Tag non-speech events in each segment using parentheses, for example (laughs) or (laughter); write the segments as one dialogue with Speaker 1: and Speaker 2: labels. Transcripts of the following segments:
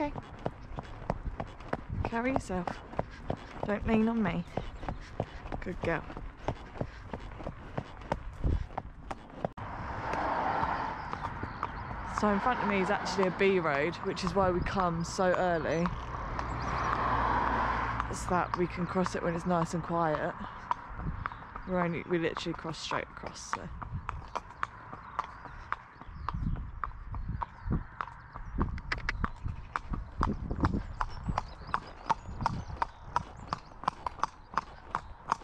Speaker 1: okay. Carry yourself. Don't lean on me. Good girl. So in front of me is actually a B road, which is why we come so early. It's that we can cross it when it's nice and quiet. We're only we literally cross straight across, so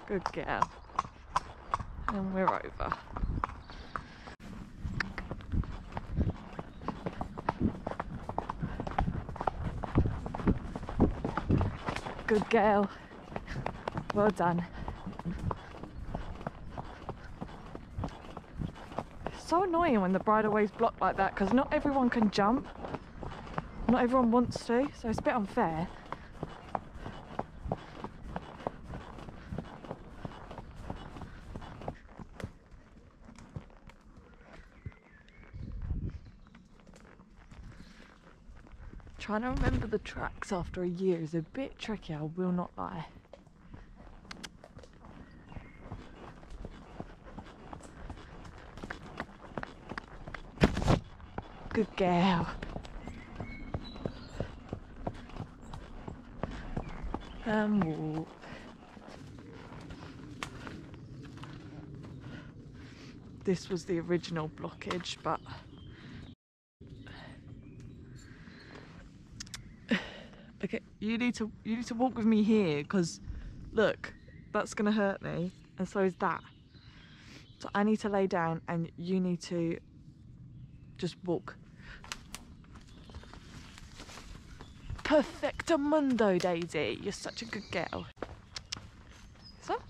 Speaker 1: Good girl. And we're over. Good girl. Well done. So annoying when the bridleway's blocked like that because not everyone can jump. Not everyone wants to, so it's a bit unfair. Trying to remember the tracks after a year is a bit tricky, I will not lie. Good girl. Um, and walk. This was the original blockage, but okay, you need to you need to walk with me here because look, that's gonna hurt me, and so is that. So I need to lay down, and you need to just walk. Perfectamundo, Daisy. You're such a good girl. So.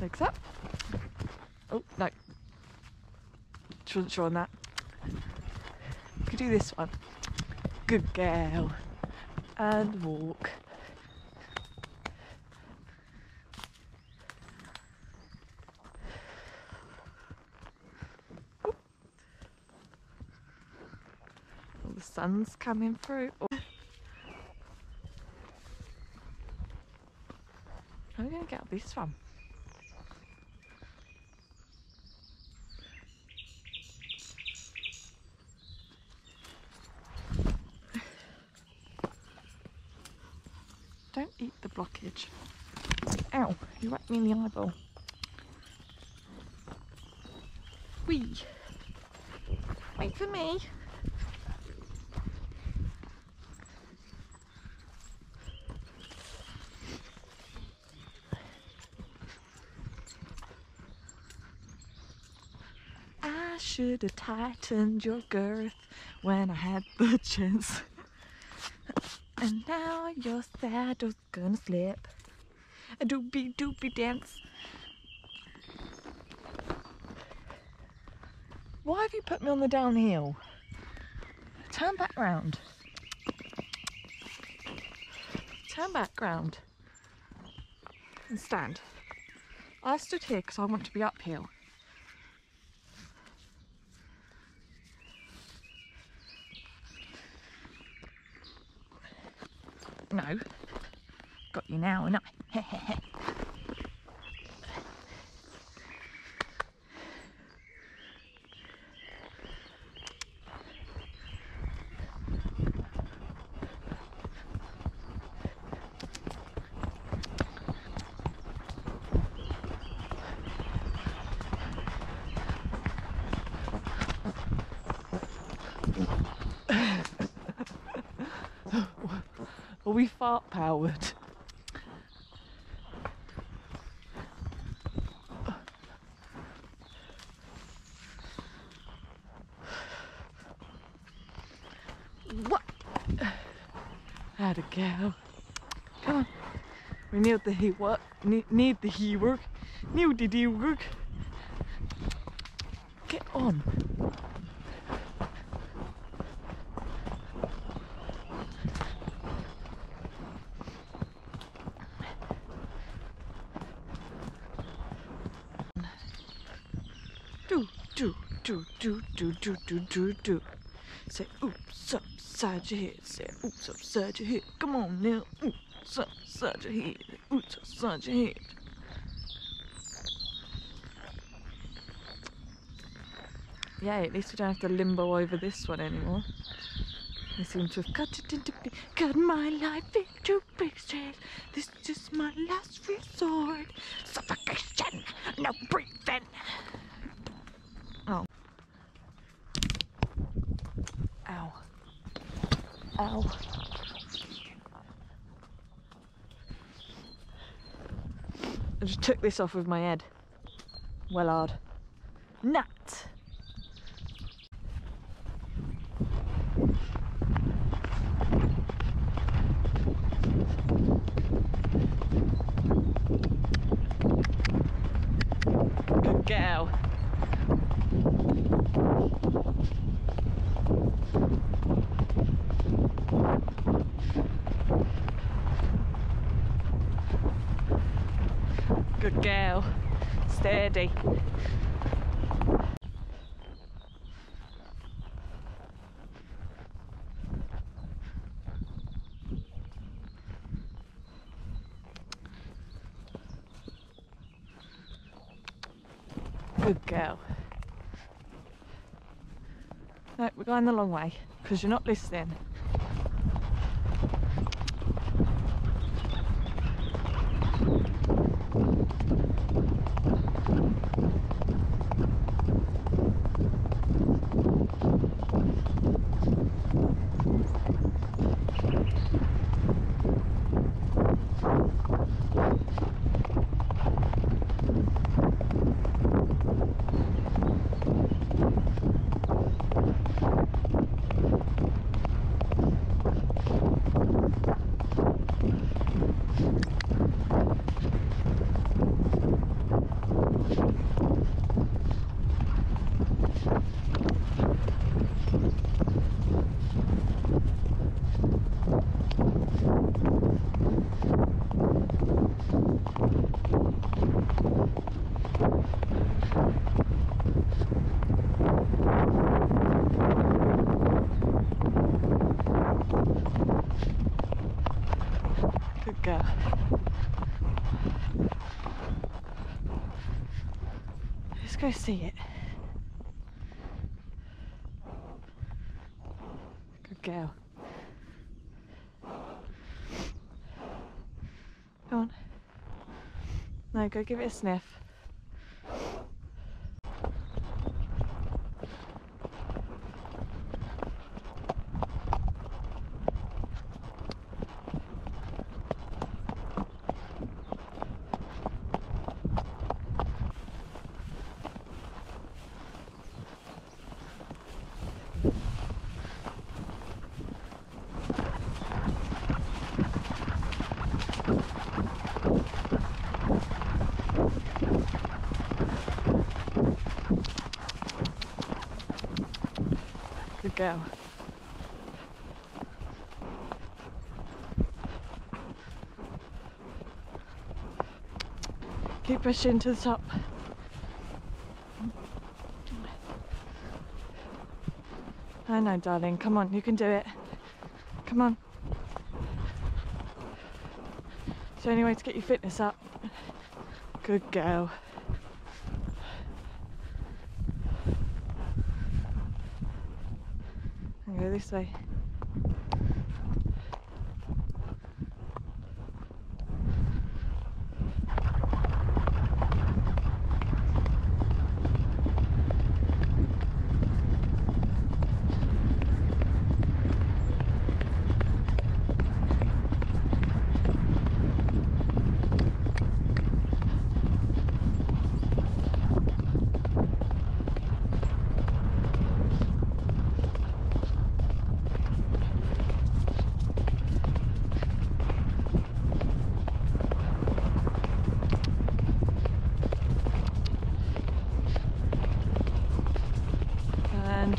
Speaker 1: Legs up. Oh, no. Wasn't sure on that. You could do this one. Good girl. And walk. The sun's coming through. Oh. We going to get this one? Don't eat the blockage. Ow, you whacked me in the eyeball. Wee. Wait for me. I should have tightened your girth when I had the (laughs) chance. And now your saddle's gonna slip. A doopy doopy dance. Why have you put me on the downhill? Turn back round. Turn back round. And stand. I stood here because I want to be uphill. No. Got you now, and I. Are (laughs) we fart powered? Go. Come on. We need the heat work. Need, the heat work. Need the heat work. Get on. do, do, do, do, do, do, do, do. Say oops upside your head. Say oops upside your head. Come on now. Oops upside your head. Oops upside your head. Yeah, at least we don't have to limbo over this one anymore. I seem to have cut it into cut my life into strips. This is my last resort. Suffocation, no breathing. Oh. Ow. Ow. I just took this off with my head. Well hard. Nut. Good girl. Girl. Steady. Good girl. No, we're going the long way because you're not listening. Good girl. Let's go see it. Good girl. Go on. No, go give it a sniff. Girl. Keep pushing to the top. I know, darling. Come on, you can do it. Come on. It's the only way to get your fitness up. Good girl. And go this way.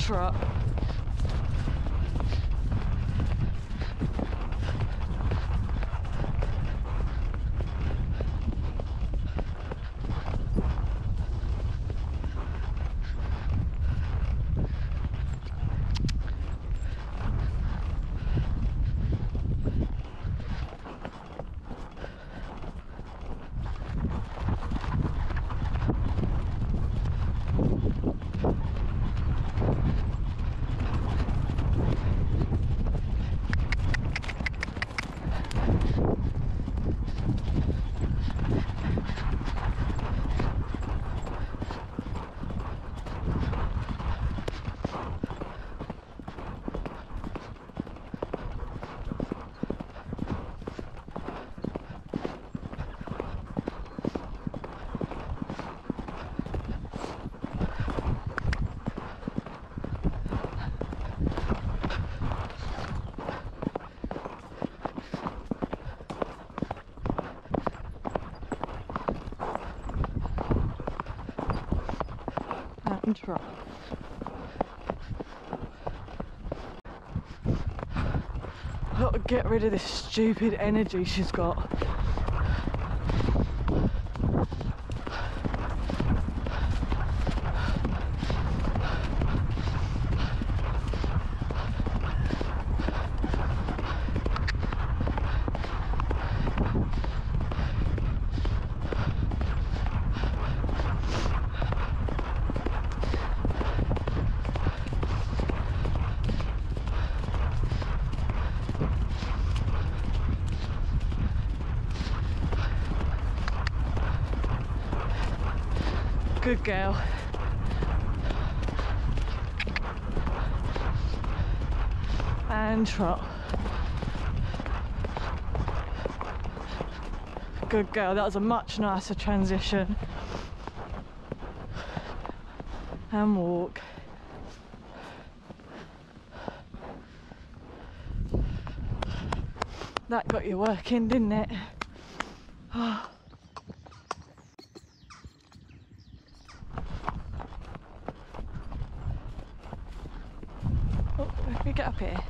Speaker 1: And trot. Got to get rid of this stupid energy she's got. Good girl. And trot. Good girl, that was a much nicer transition. And walk. That got you working, didn't it? Oh. Oh, me get up here.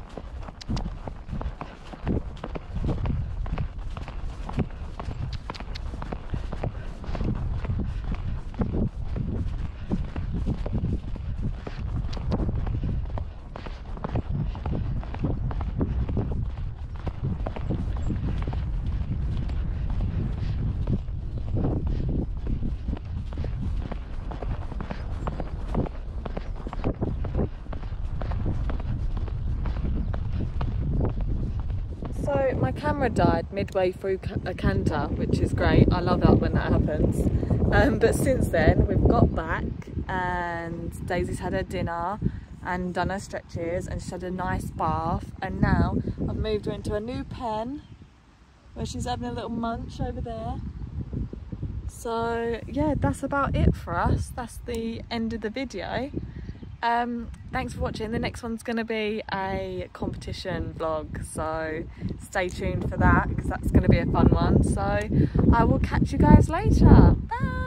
Speaker 1: So my camera died midway through a canter, which is great. I love that when that happens. Um, but since then, we've got back and Daisy's had her dinner and done her stretches and she's had a nice bath. And now I've moved her into a new pen where she's having a little munch over there. So yeah, that's about it for us. That's the end of the video. Um, thanks for watching. The next one's going to be a competition vlog, so stay tuned for that because that's going to be a fun one. So I will catch you guys later. Bye.